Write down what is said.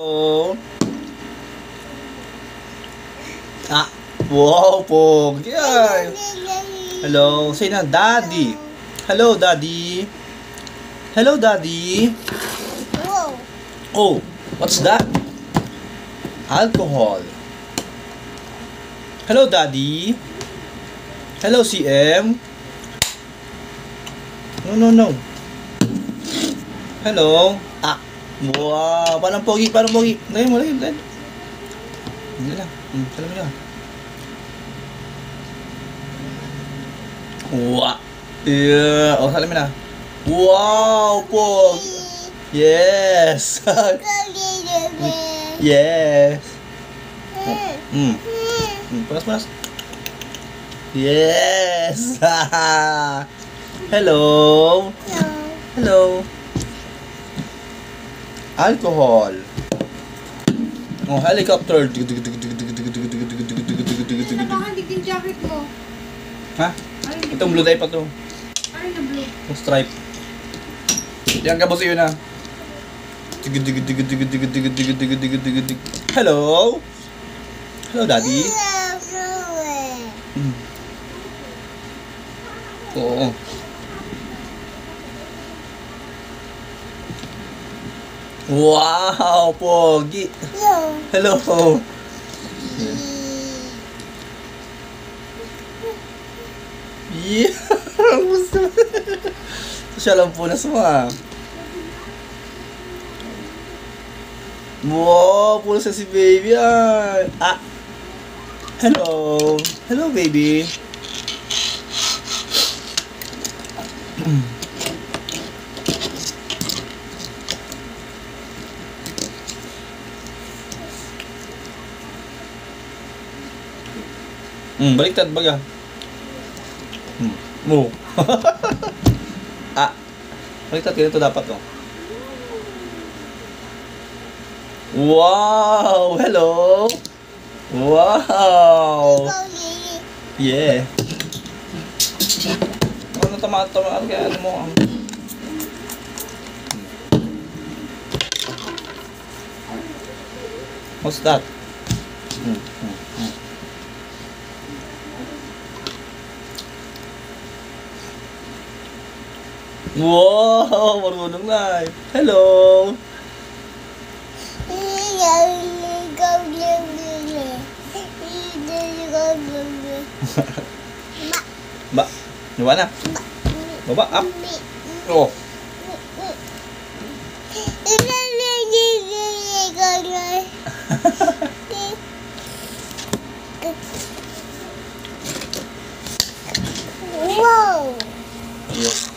Oh. Ah, wow, pogi. Ay. Hello, say na, Daddy. Hello, Daddy. Hello, Daddy. Whoa. Oh, what's that? Alcohol. Hello, Daddy. Hello, CM. No, no, no. Hello. Ah. Wow. Parang pogi, parang pogi. Lagyan mo, lagyan, lagyan. Hindi lang. Hmm, salam mo lang. Wow. Yeah. Oh, mo na. Wow, pogi. Yes. yes. Hmm. Hmm, panas, panas. Yes. Hello. Hello. Alcohol. Oh, helicopter. Sinabakan din yung jacket mo. Ha? Itong blue type pa to. Ay, na blue. Itong stripe. Yan ka boss yun na. Hello? Hello, daddy? Hmm. Oo. Wow, pogi. Hello. Yeah. Gusto. Siya lang po na suma. Wow, puro sa si baby ah. Ah. Hello. Hello, baby. Hmm, baliktad baga. Hmm. Mo. ah. Baliktad ganito dapat oh. Wow! Hello! Wow! Yeah. Ano tama tama kaya ano mo ang What's that? Hmm, hmm, hmm. Wow! Marunong na eh. Hello! Ba, diba na? Baba, up. Oh. Whoa! Yes.